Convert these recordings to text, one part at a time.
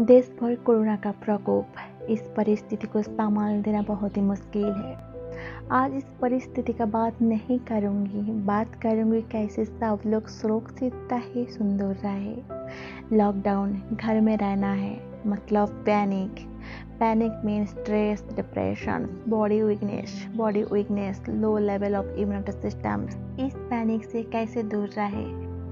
देश भर कोरोना का प्रकोप इस परिस्थिति को संभाल देना बहुत ही मुश्किल है। आज इस परिस्थिति का बात नहीं करूँगी, बात करूँगी कैसे सब लोग सुरक्षित रहे सुंदर रहे। लॉकडाउन, घर में रहना है मतलब panic. Panic mean stress depression body weakness body weakness low level of immunity system इस पैनिक से कैसे दूर रहे?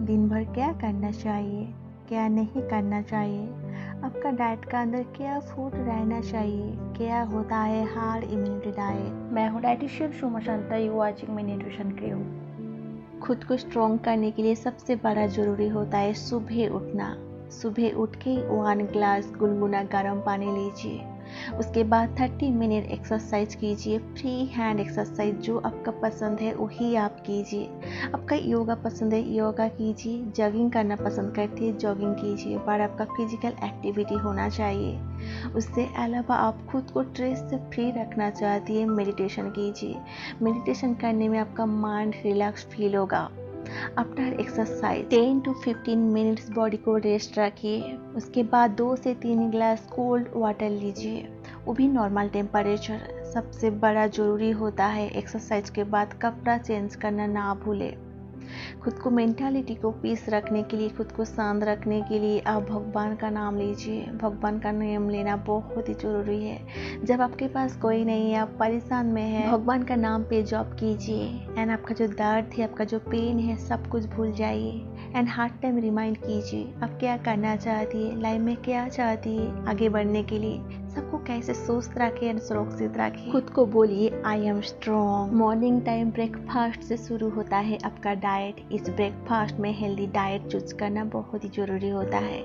दिन भर क्या करना चाहिए? क्या नहीं करना चाहिए? आपका डाइट का अंदर क्या फ़ूड रहना चाहिए? क्या होता है हार्ड इम्यूनिटी डाइट मैं हूँ dietitian Suma Shanta you watching मैं न्यूट्रिशन क्रीम खुद को स्ट्रॉन्ग करने के लिए सबसे बड़ा ज़रूरी होता है सुबह उठना। सुबह उठ के वन ग्लास गुनगुना गर्म पानी लीजिए। उसके बाद 30 मिनट एक्सरसाइज कीजिए फ्री हैंड एक्सरसाइज जो आपका पसंद है, वही आप कीजिए। आपका योगा पसंद है, योगा कीजिए जॉगिंग करना पसंद करती है जॉगिंग कीजिए। पर आपका फ़िज़िकल एक्टिविटी होना चाहिए। उससे अलावा आप खुद को स्ट्रेस से फ्री रखना चाहती है मेडिटेशन कीजिए। मेडिटेशन करने में आपका माइंड रिलैक्स फील होगा। After exercise 10 to 15 minutes body को रेस्ट रखिए। उसके बाद दो से तीन गिलास कोल्ड वाटर लीजिए। वो भी नॉर्मल टेम्परेचर सबसे बड़ा ज़रूरी होता है एक्सरसाइज के बाद कपड़ा चेंज करना ना भूलें। खुद को मेंटालिटी को पीस रखने के लिए, खुद को शांत रखने के लिए आप भगवान का नाम लीजिए। भगवान का नाम लेना बहुत ही ज़रूरी है। जब आपके पास कोई नहीं है, आप परेशान में है, भगवान का नाम पे जॉब कीजिए। एंड आपका जो दर्द है, आपका जो पेन है, सब कुछ भूल जाइए। एंड हार्ड टाइम रिमाइंड कीजिए, आप क्या करना चाहती है? लाइफ में क्या चाहती है? आगे बढ़ने के लिए। सबको कैसे स्वस्थ रखे और सुरक्षित रखे खुद को बोलिए I am strong morning time breakfast से शुरू होता है आपका डाइट इस ब्रेकफास्ट में हेल्दी डाइट चूज़ करना बहुत ही ज़रूरी होता है।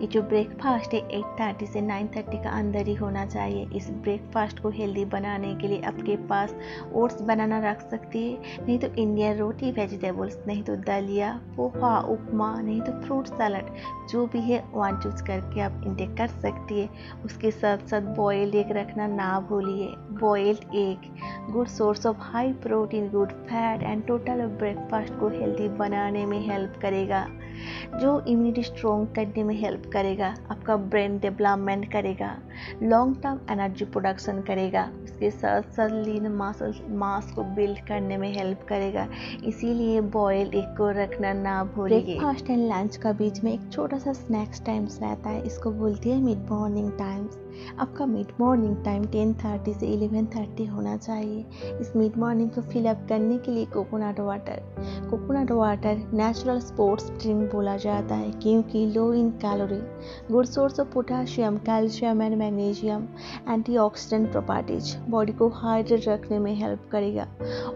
ये जो ब्रेकफास्ट है एट थर्टी से नाइन थर्टी का अंदर ही होना चाहिए। इस ब्रेकफास्ट को हेल्दी बनाने के लिए आपके पास ओट्स बनाना रख सकती है। नहीं तो इंडियन रोटी वेजिटेबल्स नहीं तो दलिया पोहा उपमा नहीं तो फ्रूट सलाद जो भी है वन चूज़ करके आप इंटेक कर सकती है। उसके साथ साथ बॉयल्ड एग रखना ना भूलिए। Boiled egg good source of high protein good fat and total breakfast को हेल्दी बनाने में हेल्प करेगा। जो इम्यूनिटी स्ट्रॉन्ग करने में हेल्प करेगा, आपका ब्रेन डेवलपमेंट करेगा लॉन्ग टर्म एनर्जी प्रोडक्शन करेगा, उसके साथ साथ लीन मासल मास को बिल्ड करने में हेल्प करेगा। इसीलिए बॉयल एग को रखना ना भूलिए। ब्रेकफास्ट एंड लंच का बीच में एक छोटा सा स्नैक्स टाइम्स रहता है, इसको बोलती है मिड मॉर्निंग टाइम्स आपका मिड मॉर्निंग टाइम 10:30 से 11:30 होना चाहिए। इस मिड मॉर्निंग को फिलअप करने के लिए coconut water coconut water natural sports drink बोला जाता है, क्योंकि low in calorie good source of potassium calcium and magnesium antioxidant properties body को हाइड्रेट रखने में हेल्प करेगा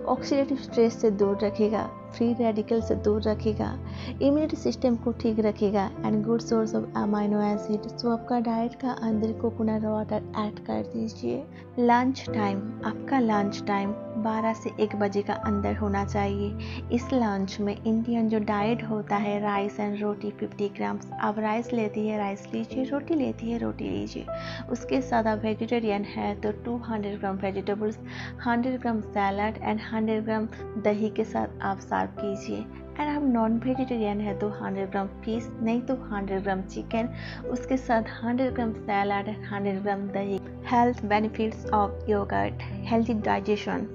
ऑक्सीडेटिव स्ट्रेस से दूर रखेगा। फ्री रेडिकल से दूर रखेगा इम्यूनिटी सिस्टम को ठीक रखेगा and good source of amino acid so आपका डाइट का अंदर कोकोनट वाटर ऐड कर दीजिए। लंच टाइम आपका लंच टाइम 12 से 1 बजे का अंदर होना चाहिए। इस लंच में इंडियन जो डाइट होता है राइस एंड रोटी 50 ग्राम्स आप राइस लेती है राइस लीजिए रोटी लेती है रोटी लीजिए। उसके साथ आप वेजिटेरियन है तो 200 gram vegetables 100 gram salad and 100 gram दही के साथ आप सर्व कीजिए एंड हम नॉन वेजिटेरियन है तो 100 ग्राम फ़िश नहीं तो 100 ग्राम चिकन उसके साथ 100 ग्राम सैलड एंड 100 ग्राम दही health benefits of yogurt healthy digestion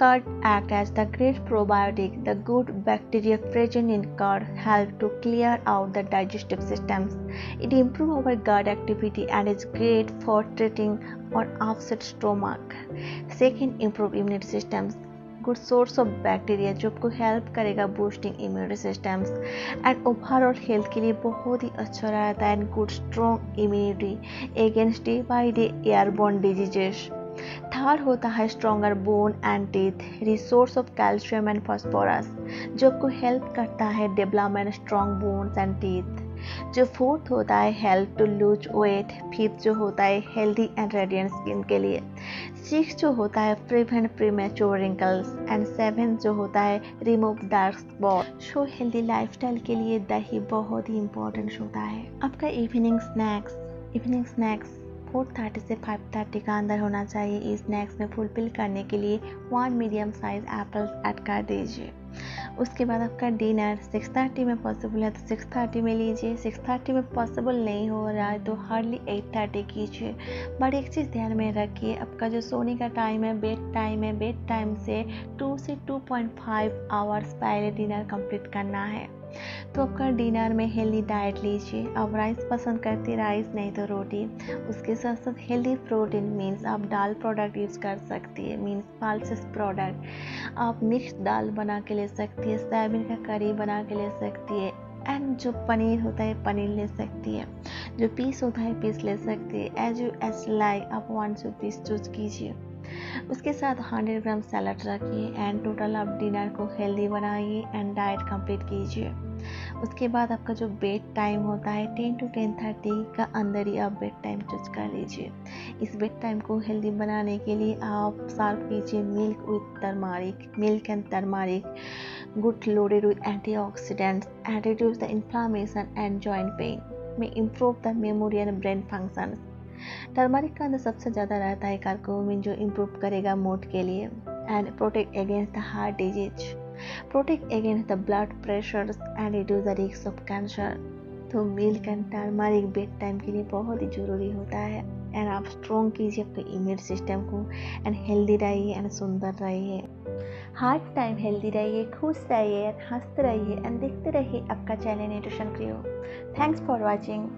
Curd act as the great probiotic. The good bacteria present in curd help to clear out the digestive systems. It improves our gut activity and is great for treating or upset stomach. Second, improve immunity systems. Good source of bacteria जो आपको help करेगा boosting immunity systems and overall health के लिए बहुत ही अच्छा रहता है and good strong immunity against day by day airborne diseases third होता है stronger bone and teeth resource of calcium and phosphorus जो आपको हेल्प करता है development strong bones and teeth जो फोर्थ होता है help to lose weight fifth जो होता है हेल्दी एंड रेडियंट स्किन के लिए। सिक्स जो होता है prevent premature wrinkles and seven जो होता है remove dark spot. So healthy lifestyle के लिए दही बहुत ही इंपॉर्टेंट होता है। आपका evening snacks evening snacks four thirty से फाइव थर्टी का अंदर होना चाहिए। इस स्नैक्स में फुलफिल करने के लिए one medium size apples add कर दीजिए। उसके बाद आपका डिनर सिक्स थर्टी में पॉसिबल है तो सिक्स थर्टी में लीजिए। सिक्स थर्टी में पॉसिबल नहीं हो रहा है तो हार्डली एट थर्टी कीजिए। बट एक चीज़ ध्यान में रखिए, आपका जो सोने का टाइम है बेड टाइम है बेड टाइम से टू से टू पॉइंट फाइव आवर्स पहले डिनर कंप्लीट करना है। तो आपका डिनर में हेल्दी डाइट लीजिए। आप राइस पसंद करते राइस नहीं तो रोटी। उसके साथ साथ हेल्दी प्रोटीन मीन्स आप दाल प्रोडक्ट यूज़ कर सकती है मीन्स पाल्सिस प्रोडक्ट आप मिक्स दाल बना के ले सकती है सोयाबीन का करी बना के ले सकती है एंड जो पनीर होता है पनीर ले सकती है। जो पीस होता है पीस ले सकती है। एज यू एस लाइक आप वन सौ पीस चूज़ कीजिए। उसके साथ 100 ग्राम सैलड रखिए एंड टोटल आप डिनर को हेल्दी बनाइए एंड डाइट कंप्लीट कीजिए। उसके बाद आपका जो बेड टाइम होता है टेन टू टेन थर्टी का अंदर ही आप बेड टाइम चूज़ कर लीजिए। इस बेड टाइम को हेल्दी बनाने के लिए आप सर्व कीजिए milk with turmeric milk and turmeric good loaded with antioxidants and reduce the inflammation and joint pain में improve the memory and brain functions turmeric का अंदर सबसे ज़्यादा रहता है कार्कोमिन जो इम्प्रूव करेगा मूड के लिए and protect against the heart disease protect against the blood pressures and reduce the risk of cancer. तो milk and turmeric bed time के लिए बहुत ही ज़रूरी होता है। एंड आप स्ट्रॉन्ग कीजिए अपने इम्यून सिस्टम को। एंड हेल्दी रहिए एंड सुंदर रहिए। हर टाइम हेल्दी रहिए, खुश रहिए एंड हँसते रहिए एंड देखते रहिए आपका channel Nutrition Creo thanks for watching